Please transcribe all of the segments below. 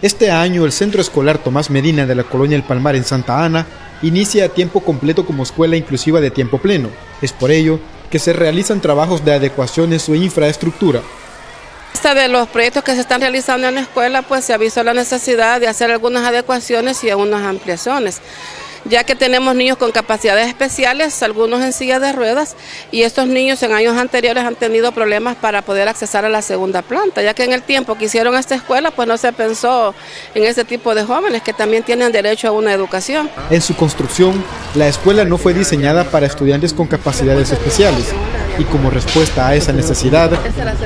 Este año el Centro Escolar Tomás Medina de la Colonia El Palmar en Santa Ana inicia a tiempo completo como escuela inclusiva de tiempo pleno. Es por ello que se realizan trabajos de adecuación en su infraestructura. De los proyectos que se están realizando en la escuela, pues se avisó la necesidad de hacer algunas adecuaciones y algunas ampliaciones ya que tenemos niños con capacidades especiales, algunos en silla de ruedas, y estos niños en años anteriores han tenido problemas para poder accesar a la segunda planta, ya que en el tiempo que hicieron esta escuela, pues no se pensó en ese tipo de jóvenes que también tienen derecho a una educación. En su construcción, la escuela no fue diseñada para estudiantes con capacidades especiales, y como respuesta a esa necesidad,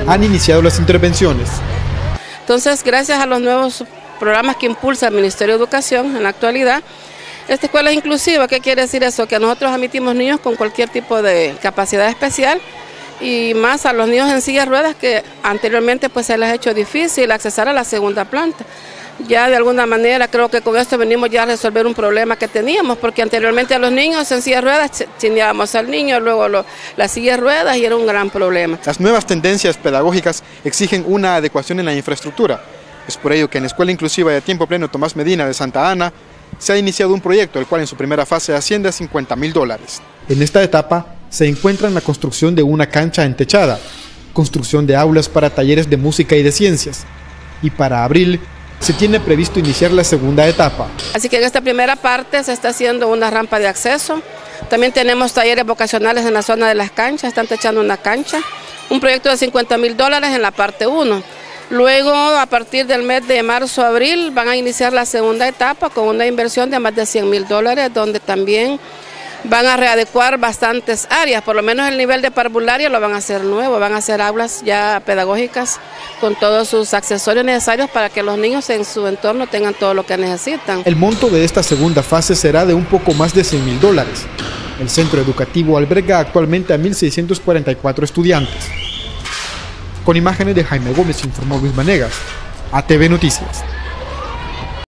han iniciado las intervenciones. Entonces, gracias a los nuevos programas que impulsa el Ministerio de Educación en la actualidad, esta escuela es inclusiva, ¿qué quiere decir eso? Que nosotros admitimos niños con cualquier tipo de capacidad especial y más a los niños en silla ruedas que anteriormente pues se les ha hecho difícil accesar a la segunda planta. Ya de alguna manera creo que con esto venimos ya a resolver un problema que teníamos, porque anteriormente a los niños en silla ruedas teníamos al niño, luego lo, las sillas de ruedas y era un gran problema. Las nuevas tendencias pedagógicas exigen una adecuación en la infraestructura. Es por ello que en la Escuela Inclusiva de Tiempo Pleno Tomás Medina de Santa Ana se ha iniciado un proyecto, el cual en su primera fase asciende a 50 mil dólares. En esta etapa se encuentra la construcción de una cancha entechada, construcción de aulas para talleres de música y de ciencias, y para abril se tiene previsto iniciar la segunda etapa. Así que en esta primera parte se está haciendo una rampa de acceso, también tenemos talleres vocacionales en la zona de las canchas, están techando una cancha, un proyecto de 50 mil dólares en la parte 1. Luego, a partir del mes de marzo-abril, van a iniciar la segunda etapa con una inversión de más de 100 mil dólares, donde también van a readecuar bastantes áreas, por lo menos el nivel de parvularia lo van a hacer nuevo, van a hacer aulas ya pedagógicas con todos sus accesorios necesarios para que los niños en su entorno tengan todo lo que necesitan. El monto de esta segunda fase será de un poco más de 100 mil dólares. El centro educativo alberga actualmente a 1.644 estudiantes. Con imágenes de Jaime Gómez informó Luis Manegas, ATV Noticias.